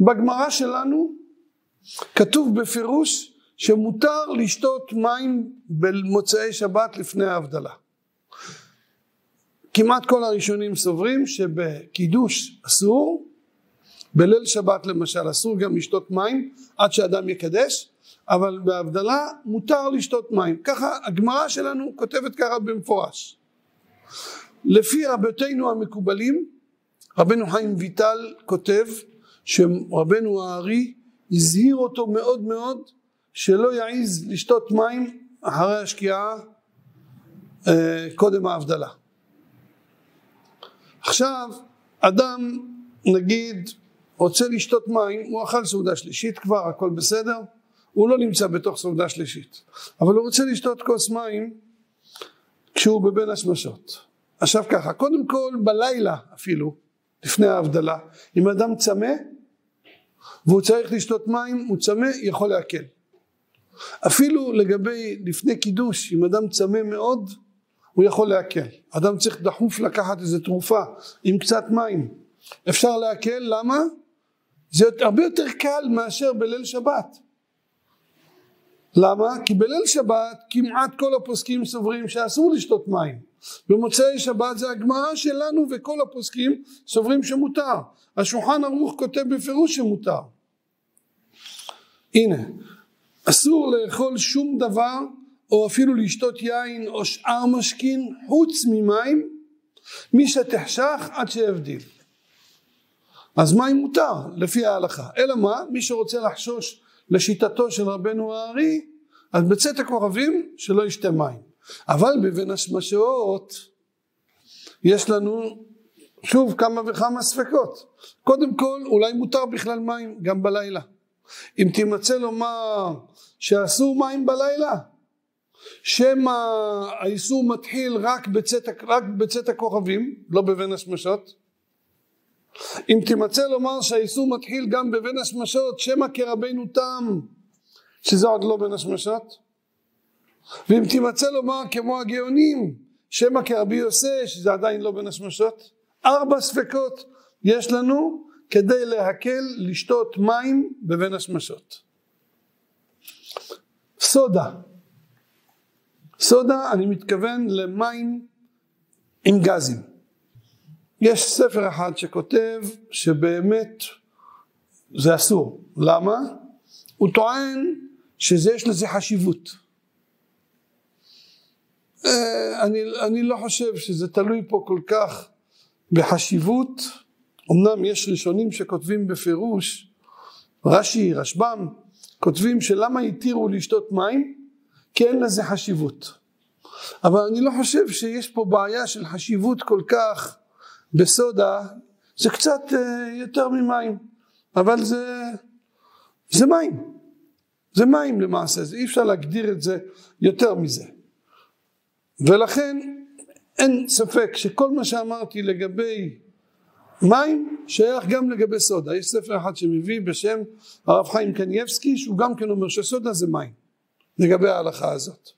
בגמרא שלנו כתוב בפירוש שמותר לשתות מים במוצאי שבת לפני ההבדלה. כמעט כל הראשונים סוברים שבקידוש אסור, בליל שבת למשל אסור גם לשתות מים עד שאדם יקדש, אבל בהבדלה מותר לשתות מים. ככה הגמרא שלנו כותבת ככה במפורש. לפי רבותינו המקובלים, רבנו חיים ויטל כותב שרבנו הארי הזהיר אותו מאוד מאוד שלא יעז לשתות מים אחרי השקיעה אה, קודם ההבדלה. עכשיו אדם נגיד רוצה לשתות מים, הוא אכל סעודה שלישית כבר, הכל בסדר, הוא לא נמצא בתוך סעודה שלישית, אבל הוא רוצה לשתות כוס מים כשהוא בבין השמשות. עכשיו ככה, קודם כל בלילה אפילו, לפני ההבדלה, אם אדם צמא והוא צריך לשתות מים, הוא צמא, יכול להקל. אפילו לגבי לפני קידוש, אם אדם צמא מאוד, הוא יכול להקל. אדם צריך דחוף לקחת איזה תרופה עם קצת מים. אפשר להקל, למה? זה הרבה יותר קל מאשר בליל שבת. למה? כי בליל שבת כמעט כל הפוסקים סוברים שאסור לשתות מים. במוצאי שבת זה הגמרא שלנו וכל הפוסקים סוברים שמותר. השולחן ערוך כותב בפירוש שמותר. הנה, אסור לאכול שום דבר או אפילו לשתות יין או שאר משכין חוץ ממים מי שתחשך עד שיבדיל. אז מים מותר לפי ההלכה. אלא מה? מי שרוצה לחשוש לשיטתו של רבנו הארי אז בצאת הכוכבים שלא ישתה מים. אבל בבין השמשות יש לנו שוב כמה וכמה ספקות. קודם כל אולי מותר בכלל מים גם בלילה. אם תימצא לומר שאסור מים בלילה שמא האיסור מתחיל רק בצאת, רק בצאת הכוכבים לא בבין השמשות אם תימצא לומר שהאיסור מתחיל גם בבין השמשות שמא כרבנו תם שזה עוד לא בין השמשות. ואם תימצא לומר כמו הגאונים שמא כרבי יוסי שזה עדיין לא בין השמשות ארבע ספקות יש לנו כדי להקל לשתות מים בבין השמשות. סודה. סודה אני מתכוון למים עם גזים יש ספר אחד שכותב שבאמת זה אסור. למה? הוא טוען שיש לזה חשיבות. אה, אני, אני לא חושב שזה תלוי פה כל כך בחשיבות. אמנם יש ראשונים שכותבים בפירוש רש"י, רשב"ם כותבים שלמה התירו לשתות מים? כי אין לזה חשיבות. אבל אני לא חושב שיש פה בעיה של חשיבות כל כך בסודה זה קצת אה, יותר ממים אבל זה, זה מים. זה מים למעשה זה אי אפשר להגדיר את זה יותר מזה. ולכן אין ספק שכל מה שאמרתי לגבי מים שייך גם לגבי סודה. יש ספר אחד שמביא בשם הרב חיים קנייבסקי שהוא גם כן אומר שסודה זה מים לגבי ההלכה הזאת